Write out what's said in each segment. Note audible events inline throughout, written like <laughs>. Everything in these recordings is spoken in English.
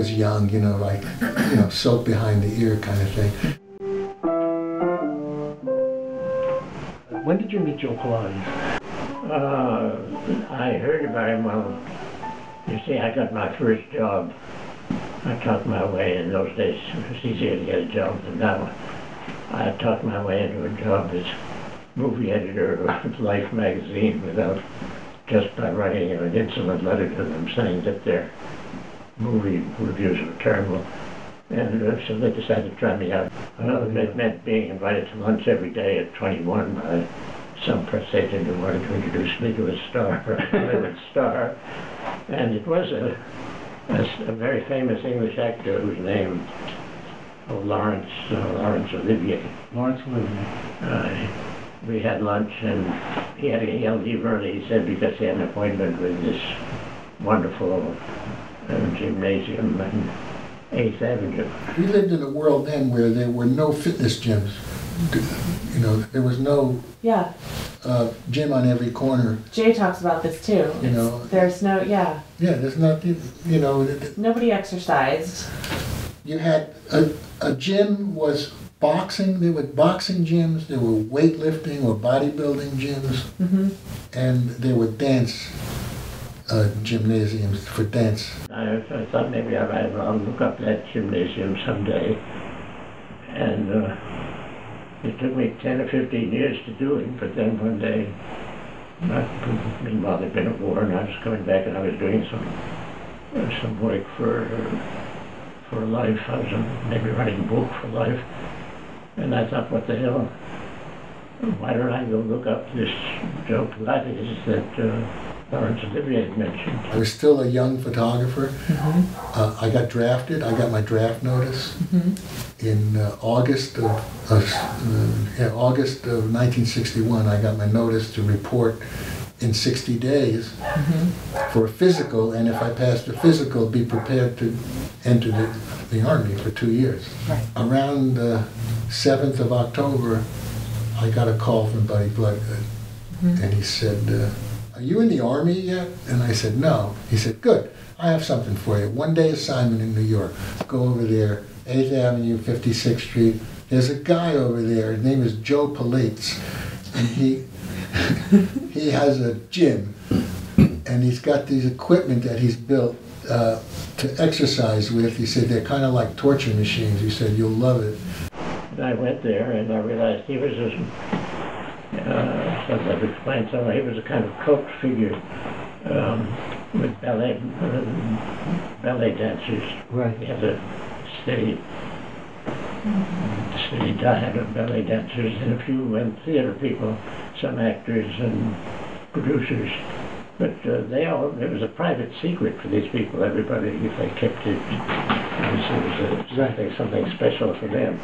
was young, you know, like, you know, soap behind the ear kind of thing. When did you meet Joe Pilates? Uh, I heard about him well. You see, I got my first job. I talked my way in those days. It was easier to get a job than now. I talked my way into a job as movie editor of <laughs> Life magazine without just by writing an insolent letter to them saying that their movie reviews were terrible. And uh, so they decided to try me out. Another bit meant being invited to lunch every day at 21 by some press agent who wanted to introduce me to a star, <laughs> a Hollywood star. And it was a, a, a very famous English actor whose name, oh, Laurence, uh, Laurence Olivier. Laurence Olivier. Uh, we had lunch and he had he had to leave early, he said, because he had an appointment with this wonderful gymnasium on 8th Avenue. We lived in a world then where there were no fitness gyms. You know, there was no Yeah, uh, gym on every corner. Jay talks about this too. You It's- know- there's no, yeah, Yeah, there's not, you know, th- th- nobody exercised. you had a, a gym was boxing, there were boxing gyms, there were weightlifting or bodybuilding gyms, hmm and there were dance gymnasiums for dance. I, thought maybe I, I'll look up that gymnasium someday. And uh, it took me 10 or 15 years to do it, but then one day, I, meanwhile there'd been a war and I was coming back and I was doing some uh, some work for for life. I was uh, maybe writing a book for life. And I thought, what the hell? Why don't I go look up this Joe Pilates that Laurence Olivier had mentioned? I was still a young photographer. Uh, I got drafted. I got my draft notice in uh, August of, of uh, yeah, August of 1961. I got my notice to report in 60 days for a physical, and if I passed the physical, be prepared to enter the, the army for two years. Right. Around the 7th of October, I got a call from Buddy Bloodgood, and he said, uh, "Are you in the army yet?" And I said, "No." He said, "Good. I have something for you. One day assignment in New York. Go over there, 8th Avenue, 56th Street. There's a guy over there. His name is Joe Pilates, and he <laughs> he has a gym, and he's got these equipment that he's built." Uh, to exercise with, he said they're kind of like torture machines. He said you'll love it. I went there and I realized he was a, uh, as I've explained somewhere, he was a kind of cult figure um, with ballet, uh, ballet dancers. Right. He had a steady, steady diet of ballet dancers and a few and theater people, some actors and producers. But uh, they all, it was a private secret for these people. Everybody, if they kept it, it was, it was a, something, something special for them.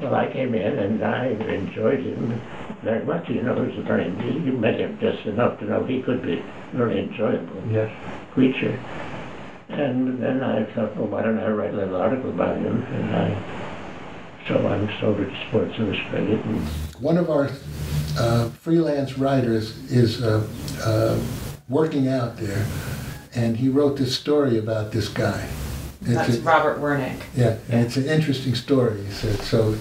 Well, I came in and I enjoyed him very much. You know, he was a very, you met him just enough to know he could be a very enjoyable Yes. creature. And then I thought, well, why don't I write a little article about him? And I, so I sold it to Sports Illustrated. And One of our uh, freelance writers is uh, uh, working out there, and he wrote this story about this guy. It's That's a- Robert Wernick. yeah, and it's an interesting story. He said so.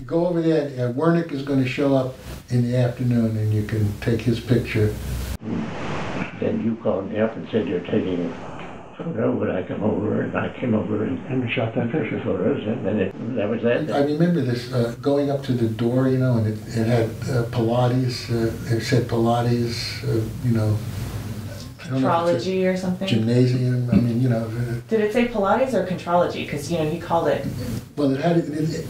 You go over there. Uh, Wernick is going to show up in the afternoon, and you can take his picture. then you called me up and said you're taking a photo. Would I come over? And I came over and And shot that took the picture. photos, and then it, that was that. I remember this uh, going up to the door, you know, and it, it had uh, Pilates. Uh, it said Pilates, uh, you know. Contrology or something. Gymnasium. I mean, you know. Uh, Did it say Pilates or Contrology? Because, you know, he called it. Well, it had. It, it,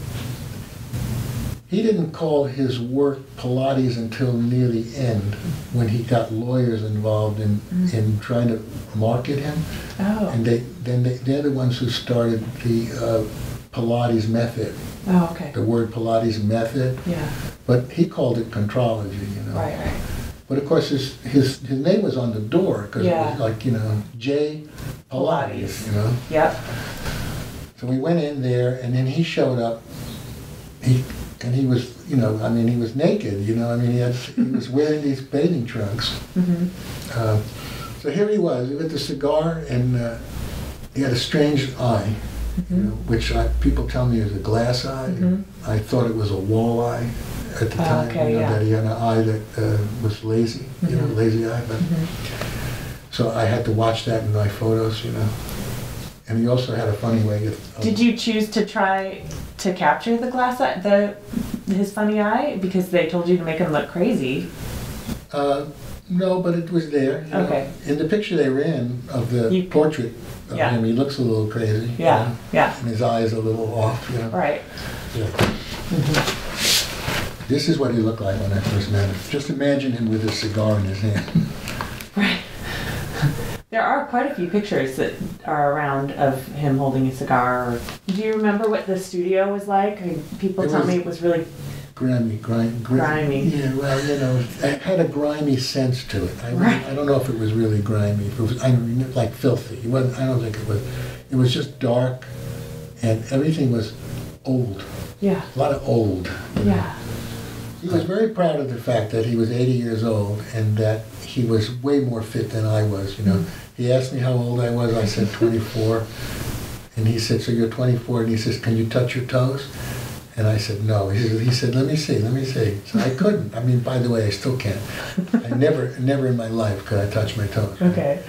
he didn't call his work Pilates until near the end, when he got lawyers involved in, in trying to market him, Oh, and they then they, they're the ones who started the uh, Pilates method, oh, okay. the word Pilates method. Yeah, But he called it contrology, you know. right, right. But of course, his his, his name was on the door because it was like you know J Pilates, you know. Yep. So we went in there, and then he showed up. He and he was, you know, I mean, he was naked, you know. I mean, he had he was wearing these bathing trunks. Mm-hmm. Uh, so here he was he with the cigar, and uh, he had a strange eye, you know, which I, people tell me is a glass eye. Mhm. I thought it was a wall eye at the Oh, time. okay, you know, yeah. that he had an eye that uh, was lazy, you know, Mhm. lazy eye. But Mhm. so I had to watch that in my photos, you know. And he also had a funny way of. Did you choose to try to capture the glass eye, the his funny eye because they told you to make him look crazy? Uh, no, but it was there. you know. Okay. In the picture they ran of the You- portrait of Yeah. him, he looks a little crazy. you Yeah, know, yeah, And his eye is a little off, you know. right. Yeah. Mm-hmm. This is what he looked like when I first met him. Just imagine him with a cigar in his hand. Right. There are quite a few pictures that are around of him holding a cigar. Do you remember what the studio was like? I mean, People It tell me it was really grimy, grimy, Grimy. Yeah, well, you know, it had a grimy sense to it. I, Right. I don't know if it was really grimy. If it was, I mean, like filthy. It wasn't, I don't think it was. It was just dark, and everything was old. yeah, A lot of old. yeah. He was very proud of the fact that he was 80 years old and that he was way more fit than I was. You know, mm-hmm. he asked me how old I was. I said 24, and he said, "So you're 24?" And he says, "Can you touch your toes?" And I said, "No." He said, he said "Let me see, let me see." So I couldn't. I mean, by the way, I still can't. I never, never in my life could I touch my toes. Okay.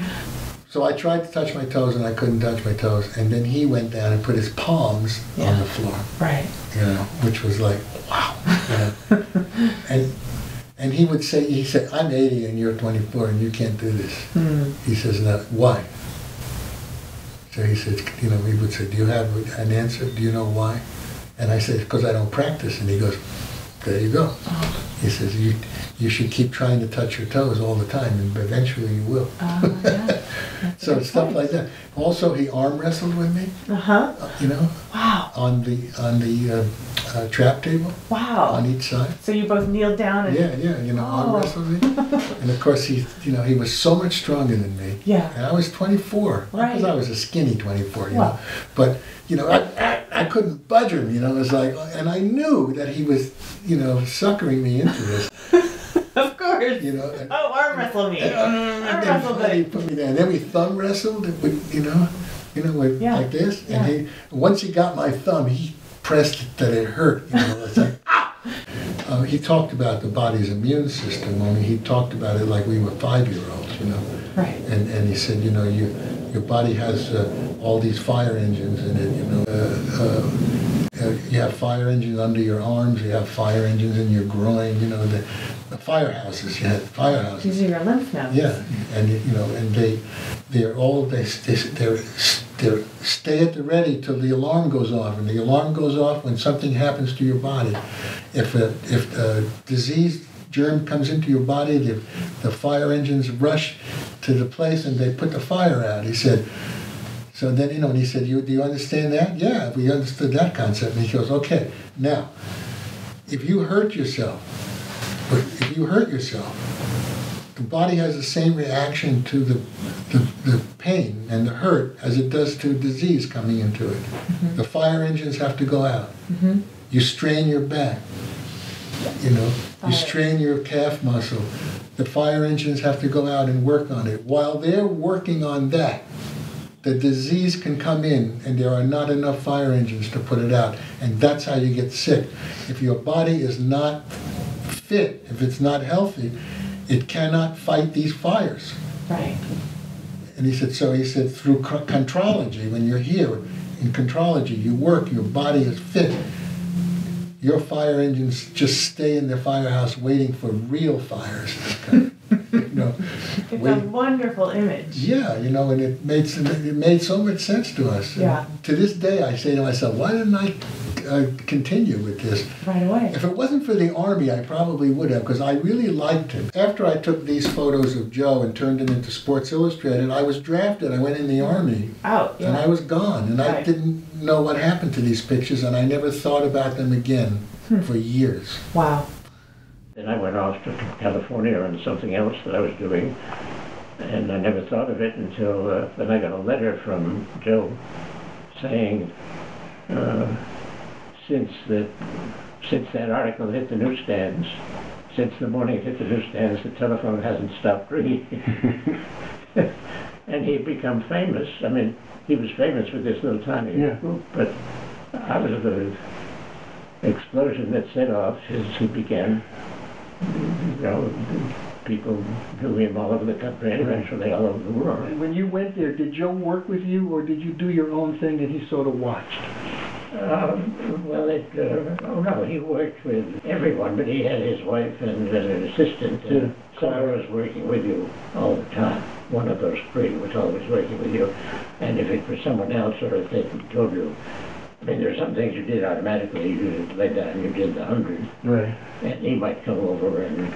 So I tried to touch my toes and I couldn't touch my toes. And then he went down and put his palms Yeah. on the floor Right. you know, which was like, wow. You <laughs> know? and and he would say, he said, I'm 80 and you're 24 and you can't do this. Hmm. He says, no, why? So he says, you know, he would say, do you have an answer? Do you know why? And I said, because I don't practice. And he goes, there you go. Oh, He says, you you should keep trying to touch your toes all the time and eventually you will. oh, yeah. <laughs> That's <laughs> So stuff like that. Also, he arm wrestled with me, Uh-huh. uh, you know, Wow. on the on the uh, uh, trap table Wow. on each side. So you both kneeled down and Yeah, yeah, you know, arm Oh. wrestled me. <laughs> And of course, he, you know, he was so much stronger than me. Yeah. And I was 24. Not because I was a skinny 24, you Well. know. But, you know, I, I, I couldn't budge him, you know. It was like, and I knew that he was, you know, suckering me into this, <laughs> Of you know. <laughs> And, Oh, arm wrestle me. and Arm wrestle me. put me down. Then we thumb wrestled, with, you know, you know, with, Yeah. like this. Yeah. And he, once he got my thumb, he pressed it that it hurt. You know, it's like, <laughs> ah! Uh, he talked about the body's immune system. Only he talked about it like we were five-year-olds, you know. Right. And and he said, you know, you your body has uh, all these fire engines in it. You know, uh, uh, uh, you have fire engines under your arms. You have fire engines in your groin. You know, the, the firehouses. You had firehouses. These are your lymph nodes. Yeah, and you know, and they, they're all they they they're, they're stay at the ready till the alarm goes off, and the alarm goes off when something happens to your body. If a if a disease germ comes into your body, the the fire engines rush to the place and they put the fire out. He said. So then, you know, and he said, you, do you understand that? Yeah, we understood that concept. And he goes, okay, now, if you hurt yourself, but if you hurt yourself, the body has the same reaction to the, the, the pain and the hurt as it does to disease coming into it. The fire engines have to go out. Mm-hmm. You strain your back. You know, Got you strain your calf muscle. The fire engines have to go out and work on it. While they're working on that, the disease can come in and there are not enough fire engines to put it out. And that's how you get sick. If your body is not fit, if it's not healthy, it cannot fight these fires. Right. And he said, so he said, through co- contrology, when you're here in contrology, you work, your body is fit. Your fire engines just stay in the firehouse waiting for real fires to come. <laughs> you know, It's a wonderful image. yeah, you know, and it made some, it made so much sense to us. And Yeah. To this day, I say to myself, why didn't I uh, continue with this? Right away. If it wasn't for the army, I probably would have, because I really liked him. After I took these photos of Joe and turned them into Sports Illustrated, I was drafted. I went in the army, Out. and I was gone, and I didn't know what happened to these pictures, and I never thought about them again Hmm. for years. Wow. Then I went off to California on something else that I was doing, and I never thought of it until uh, then I got a letter from Joe saying, uh, since the since that article hit the newsstands, since the morning it hit the newsstands, the telephone hasn't stopped ringing. <laughs> and he'd become famous. I mean, he was famous with this little tiny Yeah. group, but out of the explosion that set off as he began, you know, people knew him all over the country and eventually all over the world. When you went there, did Joe work with you, or did you do your own thing and he sort of watched? Um, well, it, uh, oh no, he worked with everyone, but he had his wife and an assistant. Yeah. And Clara was working with you all the time. One of those three was always working with you. And if it was someone else or if they told you, I mean, there's some things you did automatically. You laid down, you did the hundred, Right. and he might come over and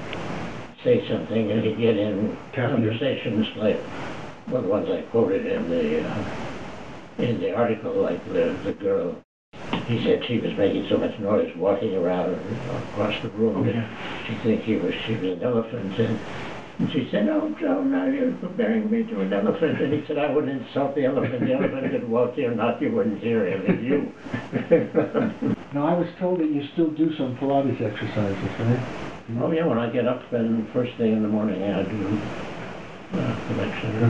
say something, and he'd get in you. conversations like, well, the ones I quoted in the uh, in the article, like the the girl. He said she was making so much noise walking around across the room that oh, she think he was she was an elephant, and, and she said, "Oh, Joe, now you're comparing me to an elephant." And he said, "I wouldn't insult the elephant. The elephant could walk here, not you wouldn't hear him, and you." <laughs> Now, I was told that you still do some Pilates exercises, right? Oh yeah, when I get up, then first thing in the morning, I do collection.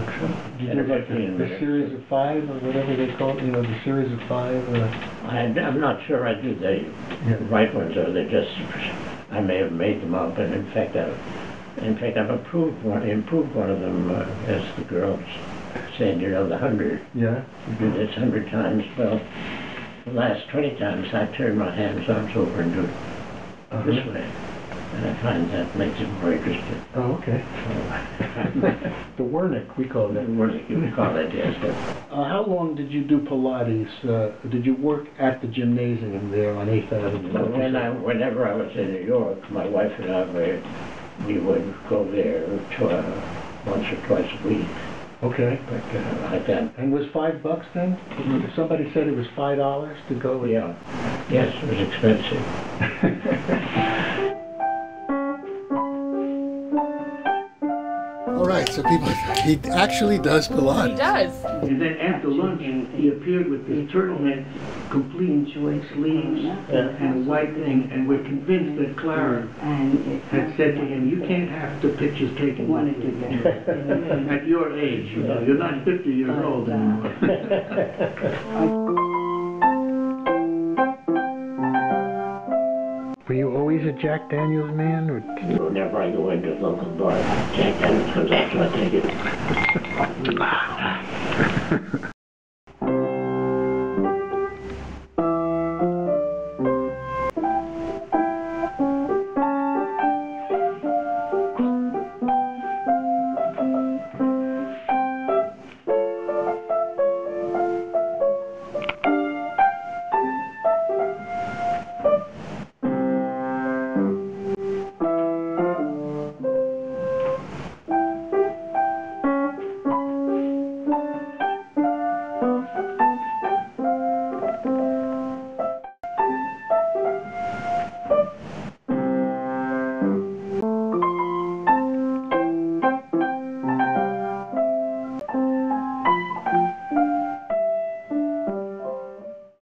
You do like the, the series of five, or whatever they call it, you know, the series of five? Uh, I, I'm not sure I do the yeah. right ones, or they just I may have made them up, and in fact, I, in fact, I've improved one, improved one of them uh, as the girls said, you know, the hundred. Yeah? You do this hundred times. Well, the last twenty times, I turn my hands arms over and do it Uh-huh. this way, and I find that makes it more interesting. Oh, okay. <laughs> The Wernick, we call that. what do you call it? Yes. Uh, how long did you do Pilates? Uh, did you work at the gymnasium there on 8th Avenue? Well, when I, whenever I was in New York, my wife and I, we, we would go there to, uh, once or twice a week. Okay. But uh, I got, And was five bucks then? Somebody said it was five dollars to go. yeah, yes, it was expensive. <laughs> so people, he actually does He does. And then after lunch, he appeared with this turtleneck, complete sleeves and and a white thing, and we're convinced that Clara had said to him, you can't have the pictures taken <laughs> at your age, you know, you're not 50 years old anymore. <laughs> <laughs> a Jack Daniels man, or Whenever I go into local bar, Jack Daniels comes out, so I take it.